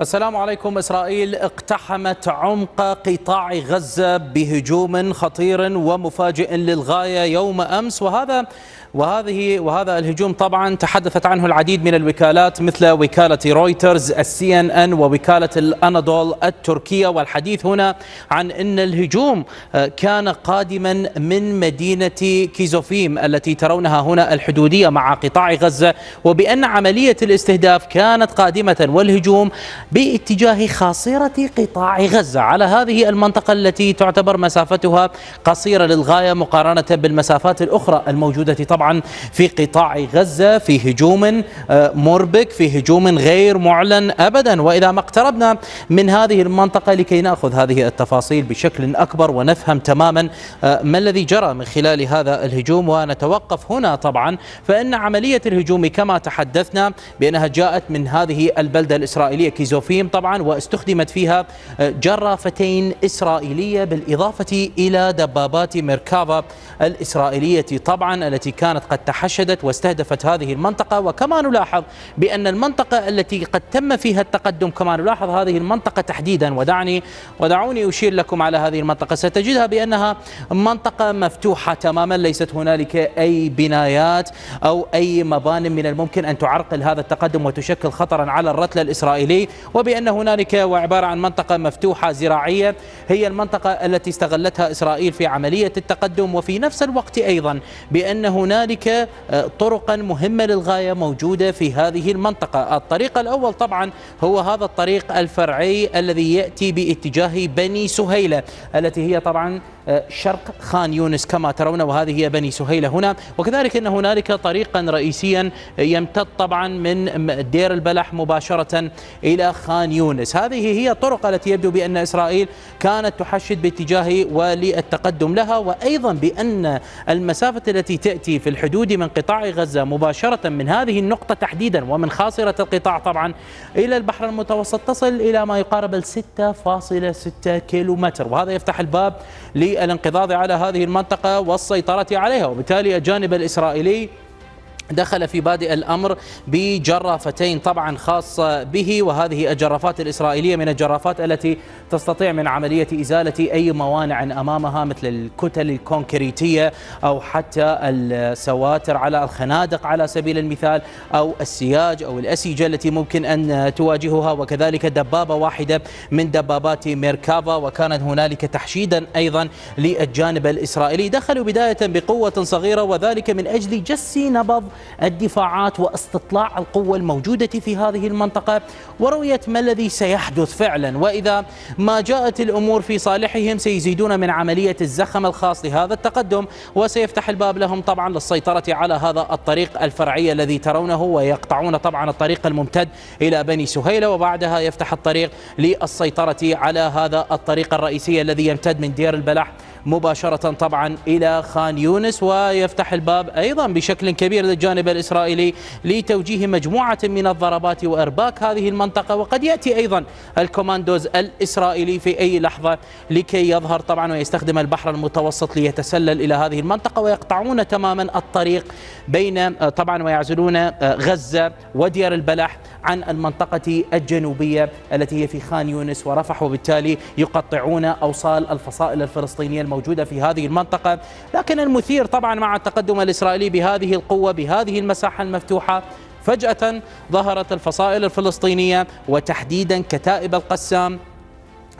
السلام عليكم إسرائيل اقتحمت عمق قطاع غزة بهجوم خطير ومفاجئ للغاية يوم أمس وهذا وهذه وهذا الهجوم طبعا تحدثت عنه العديد من الوكالات مثل وكالة رويترز السي إن إن ووكالة الأناضول التركية. والحديث هنا عن إن الهجوم كان قادما من مدينة كيسوفيم التي ترونها هنا الحدودية مع قطاع غزة. وبأن عملية الاستهداف كانت قادمة والهجوم باتجاه خاصرة قطاع غزة. على هذه المنطقة التي تعتبر مسافتها قصيرة للغاية مقارنة بالمسافات الأخرى الموجودة طبعا في قطاع غزة في هجوم مربك في هجوم غير معلن أبدا. وإذا ما اقتربنا من هذه المنطقة لكي نأخذ هذه التفاصيل بشكل أكبر ونفهم تماما ما الذي جرى من خلال هذا الهجوم. ونتوقف هنا طبعا فإن عملية الهجوم كما تحدثنا بأنها جاءت من هذه البلدة الإسرائيلية كيزوفيم طبعا واستخدمت فيها جرافتين إسرائيلية بالإضافة إلى دبابات ميركافا الإسرائيلية طبعا التي كانت قد تحشدت واستهدفت هذه المنطقة. وكما نلاحظ بأن المنطقة التي قد تم فيها التقدم كما نلاحظ هذه المنطقة تحديدا. ودعني ودعوني أشير لكم على هذه المنطقة. ستجدها بأنها منطقة مفتوحة تماما ليست هنالك أي بنايات أو أي مبان من الممكن أن تعرقل هذا التقدم وتشكل خطرا على الرتل الإسرائيلي. وبأن هنالك وعبارة عن منطقة مفتوحة زراعية هي المنطقة التي استغلتها إسرائيل في عملية التقدم. وفي نفس الوقت أيضا بأن هنالك طرقا مهمة للغاية موجودة في هذه المنطقة. الطريق الأول طبعا هو هذا الطريق الفرعي الذي يأتي باتجاه بني سهيلة التي هي طبعا شرق خان يونس كما ترون وهذه هي بني سهيلة هنا. وكذلك أن هنالك طريقا رئيسيا يمتد طبعا من دير البلح مباشرة إلى خان يونس. هذه هي الطرق التي يبدو بأن إسرائيل كانت تحشد باتجاه وللتقدم لها وأيضا بأن المسافة التي تأتي في الحدود من قطاع غزة مباشرة من هذه النقطة تحديدا ومن خاصرة القطاع طبعا إلى البحر المتوسط تصل إلى ما يقارب ال 6.6 كيلو متر وهذا يفتح الباب للانقضاض على هذه المنطقة والسيطرة عليها وبالتالي الجانب الإسرائيلي دخل في بادئ الأمر بجرافتين طبعا خاصة به وهذه الجرافات الإسرائيلية من الجرافات التي تستطيع من عملية إزالة أي موانع أمامها مثل الكتل الكونكريتية أو حتى السواتر على الخنادق على سبيل المثال أو السياج أو الأسيجة التي ممكن أن تواجهها وكذلك دبابة واحدة من دبابات ميركافا وكانت هنالك تحشيدا أيضا للجانب الإسرائيلي. دخلوا بداية بقوة صغيرة وذلك من أجل جس نبض الدفاعات واستطلاع القوة الموجودة في هذه المنطقة ورؤية ما الذي سيحدث فعلا. وإذا ما جاءت الأمور في صالحهم سيزيدون من عملية الزخم الخاص لهذا التقدم وسيفتح الباب لهم طبعا للسيطرة على هذا الطريق الفرعي الذي ترونه ويقطعون طبعا الطريق الممتد إلى بني سهيلة وبعدها يفتح الطريق للسيطرة على هذا الطريق الرئيسي الذي يمتد من دير البلح مباشرة طبعا إلى خان يونس ويفتح الباب أيضا بشكل كبير للجانب الإسرائيلي لتوجيه مجموعة من الضربات وإرباك هذه المنطقة. وقد يأتي أيضا الكوماندوز الإسرائيلي في أي لحظة لكي يظهر طبعا ويستخدم البحر المتوسط ليتسلل إلى هذه المنطقة ويقطعون تماما الطريق بين طبعا ويعزلون غزة وديار البلح عن المنطقة الجنوبية التي هي في خان يونس ورفح وبالتالي يقطعون أوصال الفصائل الفلسطينية الموجودة في هذه المنطقة. لكن المثير طبعا مع التقدم الإسرائيلي بهذه القوة بهذه المساحة المفتوحة فجأة ظهرت الفصائل الفلسطينية وتحديدا كتائب القسام.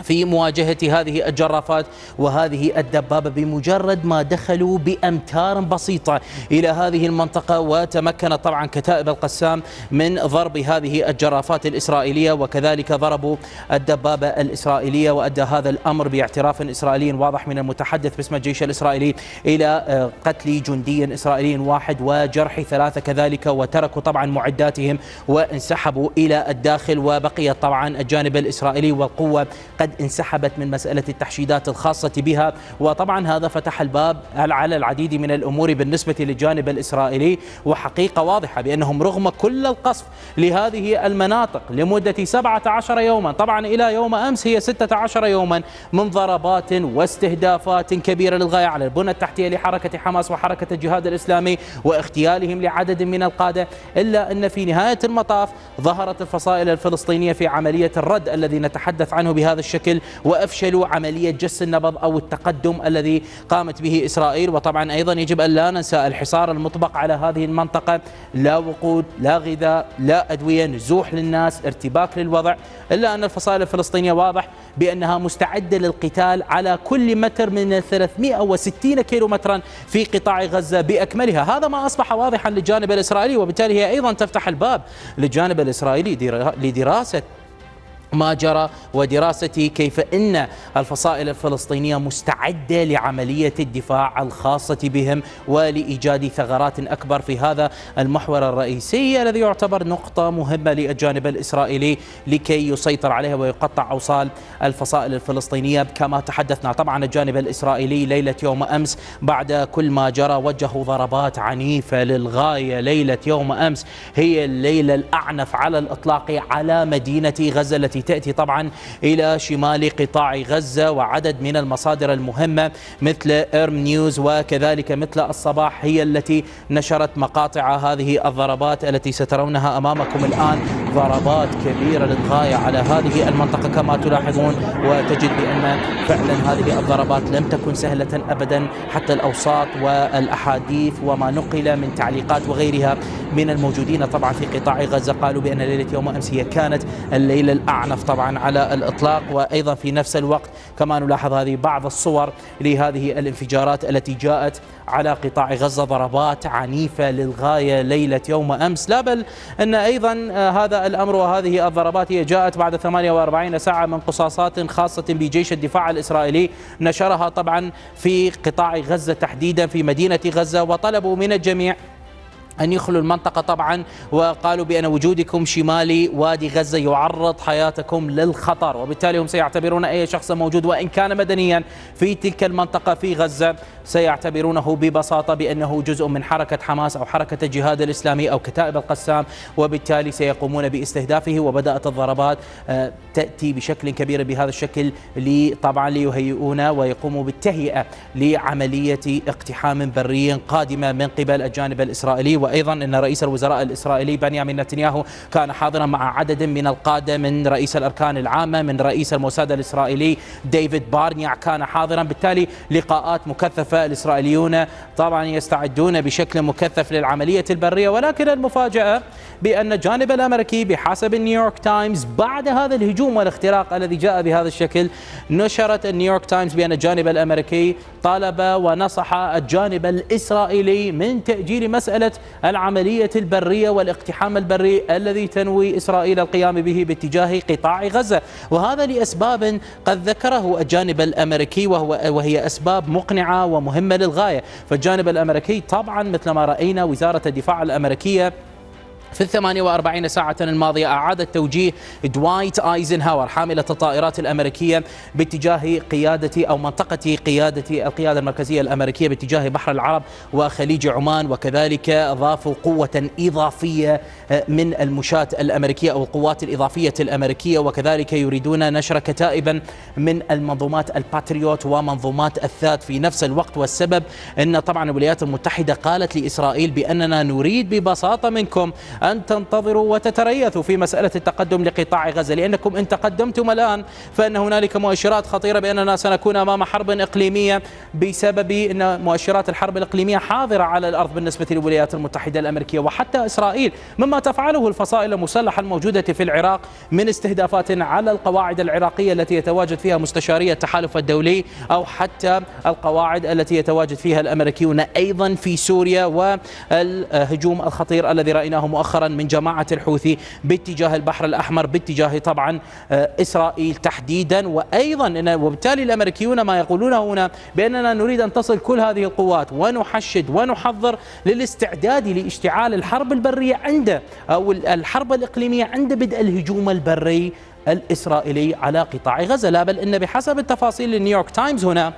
في مواجهة هذه الجرافات وهذه الدبابة بمجرد ما دخلوا بأمتار بسيطة إلى هذه المنطقة وتمكنت طبعا كتائب القسام من ضرب هذه الجرافات الإسرائيلية وكذلك ضربوا الدبابة الإسرائيلية وأدى هذا الأمر باعتراف إسرائيلي واضح من المتحدث باسم الجيش الإسرائيلي إلى قتل جندي إسرائيلي واحد وجرح ثلاثة كذلك وتركوا طبعا معداتهم وانسحبوا إلى الداخل وبقيت طبعا الجانب الإسرائيلي والقوة قد قد انسحبت من مسألة التحشيدات الخاصة بها وطبعا هذا فتح الباب على العديد من الأمور بالنسبة للجانب الإسرائيلي وحقيقة واضحة بأنهم رغم كل القصف لهذه المناطق لمدة 17 يوما طبعا إلى يوم أمس هي 16 يوما من ضربات واستهدافات كبيرة للغاية على البنى التحتية لحركة حماس وحركة الجهاد الإسلامي واغتيالهم لعدد من القادة إلا أن في نهاية المطاف ظهرت الفصائل الفلسطينية في عملية الرد الذي نتحدث عنه بهذا الشكل. وأفشلوا عملية جس النبض أو التقدم الذي قامت به إسرائيل. وطبعا أيضا يجب أن لا ننسى الحصار المطبق على هذه المنطقة. لا وقود لا غذاء لا أدوية نزوح للناس ارتباك للوضع إلا أن الفصائل الفلسطينية واضح بأنها مستعدة للقتال على كل متر من 360 كيلو مترا في قطاع غزة بأكملها. هذا ما أصبح واضحا للجانب الإسرائيلي وبالتالي هي أيضا تفتح الباب للجانب الإسرائيلي لدراسة ما جرى ودراسة كيف أن الفصائل الفلسطينية مستعدة لعملية الدفاع الخاصة بهم ولإيجاد ثغرات أكبر في هذا المحور الرئيسي الذي يعتبر نقطة مهمة للجانب الإسرائيلي لكي يسيطر عليها ويقطع أوصال الفصائل الفلسطينية. كما تحدثنا طبعا الجانب الإسرائيلي ليلة يوم أمس بعد كل ما جرى وجهوا ضربات عنيفة للغاية. ليلة يوم أمس هي الليلة الأعنف على الإطلاق على مدينة غزة التي تأتي طبعا إلى شمال قطاع غزة وعدد من المصادر المهمة مثل إرم نيوز وكذلك مثل الصباح هي التي نشرت مقاطع هذه الضربات التي سترونها أمامكم الآن. ضربات كبيرة للغاية على هذه المنطقة كما تلاحظون وتجد بأن فعلا هذه الضربات لم تكن سهلة أبدا. حتى الأوساط والأحاديث وما نقل من تعليقات وغيرها من الموجودين طبعا في قطاع غزة قالوا بأن ليلة يوم أمس هي كانت الليلة الأعنف طبعا على الإطلاق وأيضا في نفس الوقت كما نلاحظ هذه بعض الصور لهذه الانفجارات التي جاءت على قطاع غزة. ضربات عنيفة للغاية ليلة يوم أمس. لا بل أن أيضا هذا الأمر وهذه الضربات هي جاءت بعد 48 ساعة من قصاصات خاصة بجيش الدفاع الإسرائيلي. نشرها طبعا في قطاع غزة تحديدا في مدينة غزة وطلبوا من الجميع أن يخلوا المنطقة طبعا وقالوا بأن وجودكم شمالي وادي غزة يعرض حياتكم للخطر. وبالتالي هم سيعتبرون أي شخص موجود وإن كان مدنيا في تلك المنطقة في غزة سيعتبرونه ببساطة بأنه جزء من حركة حماس أو حركة الجهاد الإسلامي أو كتائب القسام. وبالتالي سيقومون باستهدافه وبدأت الضربات آه، تأتي بشكل كبير بهذا الشكل طبعا ليهيئون ويقوموا بالتهيئة لعملية اقتحام بري قادمة من قبل الجانب الإسرائيلي. وأيضا أن رئيس الوزراء الإسرائيلي بنيامين نتنياهو كان حاضرا مع عدد من القادة من رئيس الأركان العامة من رئيس الموساد الإسرائيلي ديفيد بارنيا كان حاضرا. بالتالي لقاءات مكثفة الإسرائيليون طبعا يستعدون بشكل مكثف للعملية البرية. ولكن المفاجأة بأن الجانب الأمريكي بحسب النيويورك تايمز بعد هذا الهجوم والاختراق الذي جاء بهذا الشكل نشرت النيويورك تايمز بأن الجانب الأمريكي طالب ونصح الجانب الإسرائيلي من تأجيل مسألة العملية البرية والاقتحام البري الذي تنوي إسرائيل القيام به باتجاه قطاع غزة. وهذا لأسباب قد ذكره الجانب الأمريكي وهو وهي أسباب مقنعة ومهمة للغاية. فالجانب الأمريكي طبعا مثل ما رأينا وزارة الدفاع الأمريكية في الثمانية وأربعين ساعة الماضية أعادت توجيه دوايت آيزنهاور حاملة الطائرات الأمريكية باتجاه قيادة أو منطقة قيادة القيادة المركزية الأمريكية باتجاه بحر العرب وخليج عمان وكذلك أضافوا قوة إضافية من المشاة الأمريكية أو القوات الإضافية الأمريكية وكذلك يريدون نشر كتائبا من المنظومات الباتريوت ومنظومات الثاد في نفس الوقت. والسبب أن طبعا الولايات المتحدة قالت لإسرائيل بأننا نريد ببساطة منكم أن تنتظروا وتتريثوا في مسألة التقدم لقطاع غزة لأنكم إن تقدمتم الآن فإن هنالك مؤشرات خطيرة بأننا سنكون أمام حرب إقليمية بسبب أن مؤشرات الحرب الإقليمية حاضرة على الأرض بالنسبة للولايات المتحدة الأمريكية وحتى إسرائيل مما تفعله الفصائل المسلحة الموجودة في العراق من استهدافات على القواعد العراقية التي يتواجد فيها مستشاري التحالف الدولي أو حتى القواعد التي يتواجد فيها الأمريكيون أيضا في سوريا والهجوم الخطير الذي رأيناه مؤخرا. مؤخرا من جماعة الحوثي باتجاه البحر الأحمر باتجاه طبعا آه، إسرائيل تحديدا. وأيضا وبالتالي الأمريكيون ما يقولونه هنا بأننا نريد أن تصل كل هذه القوات ونحشد ونحضر للاستعداد لاشتعال الحرب البرية عند أو الحرب الإقليمية عند بدء الهجوم البري الإسرائيلي على قطاع غزة. لا بل إن بحسب التفاصيل النيويورك تايمز هنا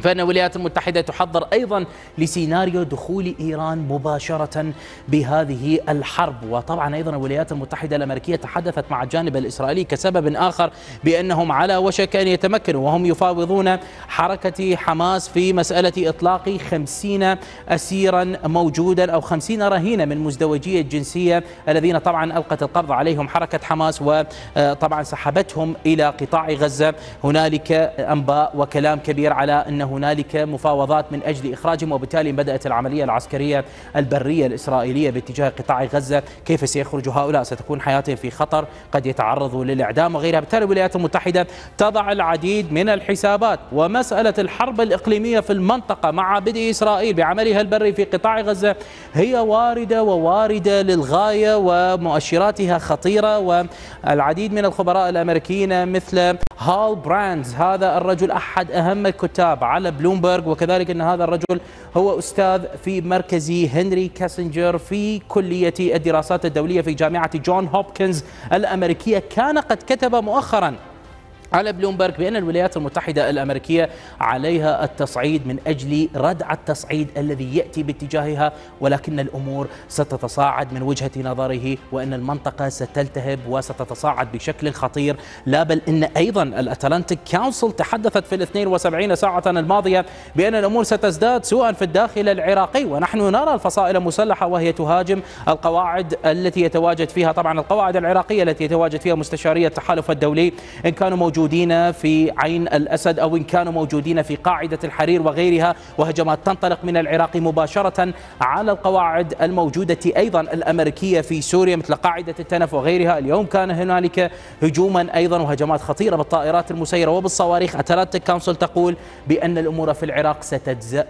فإن الولايات المتحدة تحضر أيضا لسيناريو دخول إيران مباشرة بهذه الحرب. وطبعا أيضا الولايات المتحدة الأمريكية تحدثت مع الجانب الإسرائيلي كسبب آخر بأنهم على وشك أن يتمكنوا وهم يفاوضون حركة حماس في مسألة إطلاق خمسين أسيرا موجودا أو خمسين رهينة من مزدوجية الجنسية الذين طبعا ألقت القبض عليهم حركة حماس. وطبعا سحبتهم إلى قطاع غزة. هنالك أنباء وكلام كبير على أنه هنالك مفاوضات من أجل إخراجهم وبالتالي بدأت العملية العسكرية البرية الإسرائيلية باتجاه قطاع غزة. كيف سيخرج هؤلاء؟ ستكون حياتهم في خطر قد يتعرضوا للإعدام وغيرها. بالتالي الولايات المتحدة تضع العديد من الحسابات ومسألة الحرب الإقليمية في المنطقة مع بدء إسرائيل بعملها البري في قطاع غزة. هي واردة وواردة للغاية ومؤشراتها خطيرة والعديد من الخبراء الأمريكيين مثل هال براندز هذا الرجل أحد أهم الكتاب على بلومبرج وكذلك أن هذا الرجل هو أستاذ في مركز هنري كيسنجر في كلية الدراسات الدولية في جامعة جون هوبكنز الأمريكية. كان قد كتب مؤخرا على بلومبرج بأن الولايات المتحدة الأمريكية عليها التصعيد من أجل ردع التصعيد الذي يأتي باتجاهها ولكن الأمور ستتصاعد من وجهة نظره وأن المنطقة ستلتهب وستتصاعد بشكل خطير. لا بل أن أيضا الأتلانتيك كونسل تحدثت في الاثنين وسبعين ساعة الماضية بأن الأمور ستزداد سوءا في الداخل العراقي ونحن نرى الفصائل المسلحة وهي تهاجم. القواعد التي يتواجد فيها طبعا القواعد العراقية التي يتواجد فيها مستشارية التحالف الدولي إن كانوا موجودين موجودين في عين الأسد أو إن كانوا موجودين في قاعدة الحرير وغيرها وهجمات تنطلق من العراق مباشرة على القواعد الموجودة أيضا الأمريكية في سوريا مثل قاعدة التنف وغيرها. اليوم كان هنالك هجوما أيضا وهجمات خطيرة بالطائرات المسيرة وبالصواريخ. أتلانتيك كونسل تقول بأن الأمور في العراق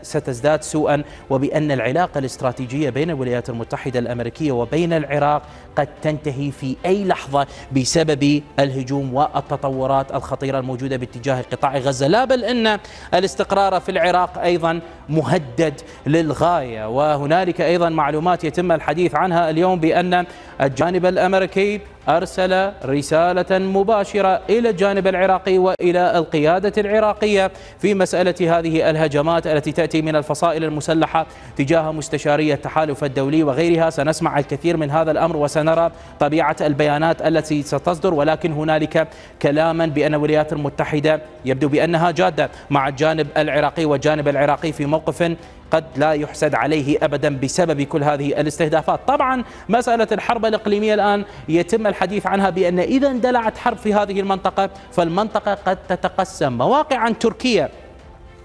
ستزداد سوءا وبأن العلاقة الاستراتيجية بين الولايات المتحدة الأمريكية وبين العراق قد تنتهي في أي لحظة بسبب الهجوم والتطورات الخطيرة الموجودة باتجاه قطاع غزة. لا بل أن الاستقرار في العراق أيضا مهدد للغاية. وهنالك أيضا معلومات يتم الحديث عنها اليوم بأن الجانب الأمريكي أرسل رسالة مباشرة إلى الجانب العراقي وإلى القيادة العراقية في مسألة هذه الهجمات التي تأتي من الفصائل المسلحة تجاه مستشارية التحالف الدولي وغيرها. سنسمع الكثير من هذا الأمر وسنرى طبيعة البيانات التي ستصدر ولكن هنالك كلاما بأن الولايات المتحدة يبدو بأنها جادة مع الجانب العراقي والجانب العراقي في موقف قد لا يحسد عليه أبدا بسبب كل هذه الاستهدافات. طبعا مسألة الحرب الإقليمية الآن يتم الحديث عنها بأن إذا اندلعت حرب في هذه المنطقة فالمنطقة قد تتقسم. مواقعا تركيا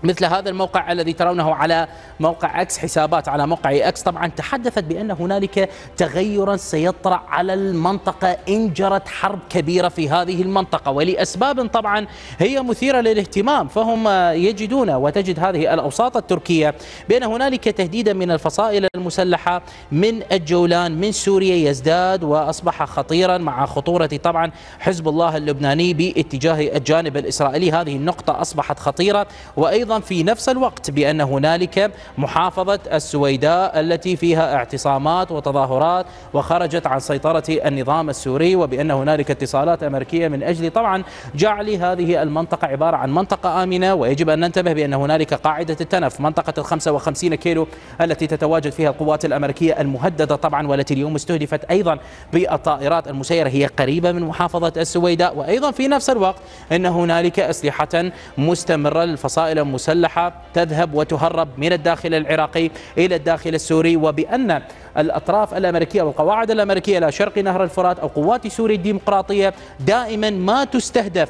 مثل هذا الموقع الذي ترونه على موقع إكس حسابات على موقع إكس طبعا تحدثت بأن هنالك تغيرا سيطرأ على المنطقة ان جرت حرب كبيرة في هذه المنطقة. ولأسباب طبعا هي مثيرة للاهتمام فهم يجدون وتجد هذه الأوساط التركية بأن هنالك تهديدا من الفصائل المسلحة من الجولان من سوريا يزداد وأصبح خطيرا مع خطورة طبعا حزب الله اللبناني باتجاه الجانب الإسرائيلي. هذه النقطة أصبحت خطيرة. وأيضا في نفس الوقت بأن هنالك محافظة السويداء التي فيها اعتصامات وتظاهرات وخرجت عن سيطرة النظام السوري وبأن هنالك اتصالات أمريكية من أجل طبعا جعل هذه المنطقة عبارة عن منطقة آمنة ويجب أن ننتبه بأن هنالك قاعدة التنف منطقة ال 55 كيلو التي تتواجد فيها القوات الأمريكية المهددة طبعا والتي اليوم استهدفت أيضا بالطائرات المسيرة هي قريبة من محافظة السويداء. وأيضا في نفس الوقت أن هنالك أسلحة مستمرة للفصائل المسلحة تذهب وتهرب من الداخل العراقي إلى الداخل السوري وبأن الأطراف الأمريكية والقواعد الأمريكية إلى شرق نهر الفرات أو قوات سوريا الديمقراطية دائما ما تستهدف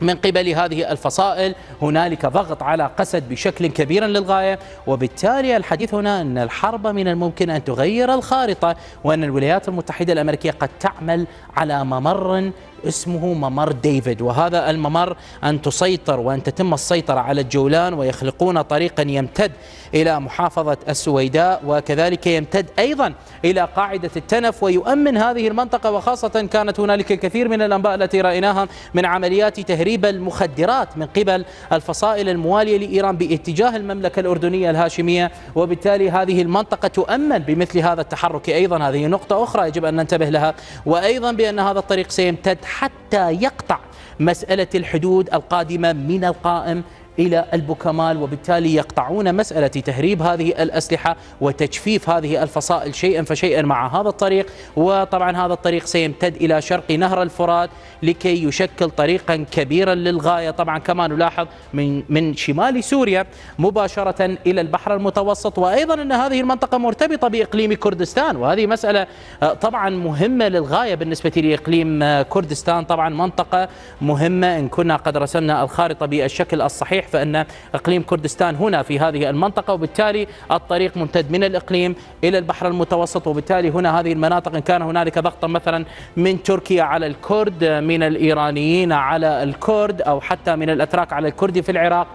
من قبل هذه الفصائل. هنالك ضغط على قسد بشكل كبير للغاية وبالتالي الحديث هنا أن الحرب من الممكن أن تغير الخارطة وأن الولايات المتحدة الأمريكية قد تعمل على ممر اسمه ممر ديفيد وهذا الممر أن تسيطر وأن تتم السيطرة على الجولان ويخلقون طريقا يمتد إلى محافظة السويداء وكذلك يمتد أيضا إلى قاعدة التنف ويؤمن هذه المنطقة وخاصة كانت هنالك الكثير من الأنباء التي رأيناها من عمليات تهريب المخدرات من قبل الفصائل الموالية لإيران باتجاه المملكة الأردنية الهاشمية وبالتالي هذه المنطقة تؤمن بمثل هذا التحرك. أيضا هذه نقطة أخرى يجب أن ننتبه لها وأيضا بأن هذا الطريق سيمتد حتى يقطع مسألة الحدود القادمة من القائم إلى البوكمال وبالتالي يقطعون مسألة تهريب هذه الأسلحة وتجفيف هذه الفصائل شيئا فشيئا مع هذا الطريق. وطبعا هذا الطريق سيمتد إلى شرق نهر الفرات لكي يشكل طريقا كبيرا للغاية. طبعا كما نلاحظ من من شمال سوريا مباشرة إلى البحر المتوسط. وأيضا أن هذه المنطقة مرتبطة بإقليم كردستان. وهذه مسألة آه، طبعا مهمة للغاية بالنسبة لإقليم آه، كردستان. طبعا منطقة مهمة إن كنا قد رسمنا الخارطة بالشكل الصحيح. صحيح فإن إقليم كردستان هنا في هذه المنطقة وبالتالي الطريق ممتد من الإقليم إلى البحر المتوسط وبالتالي هنا هذه المناطق إن كان هنالك ضغطا مثلا من تركيا على الكرد من الإيرانيين على الكرد أو حتى من الأتراك على الكردي في العراق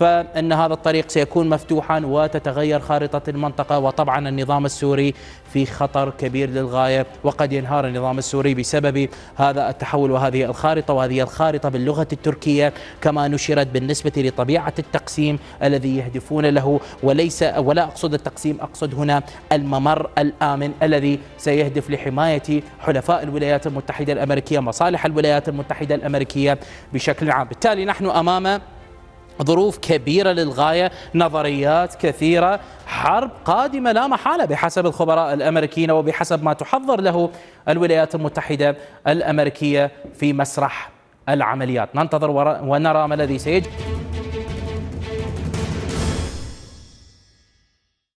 فإن هذا الطريق سيكون مفتوحا وتتغير خارطة المنطقة وطبعا النظام السوري في خطر كبير للغاية وقد ينهار النظام السوري بسبب هذا التحول وهذه الخارطة وهذه الخارطة باللغة التركية كما نشرت بالنسبة لطبيعة التقسيم الذي يهدفون له وليس ولا أقصد التقسيم أقصد هنا الممر الآمن الذي سيهدف لحماية حلفاء الولايات المتحدة الأمريكية مصالح الولايات المتحدة الأمريكية بشكل عام. بالتالي نحن أمام ظروف كبيرة للغاية نظريات كثيرة حرب قادمة لا محالة بحسب الخبراء الأمريكيين وبحسب ما تحضر له الولايات المتحدة الأمريكية في مسرح العمليات. ننتظر ونرى ما الذي سيجري